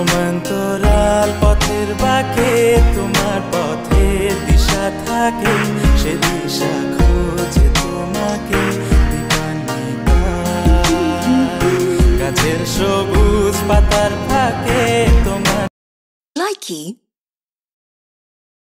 সমান্তরাল পথের বাকে তোমার পথের দিশা থাকে। সে দিশা খোঁজে তোমাকে গাছের সবুজ পাতার থাকে তোমার লাইকি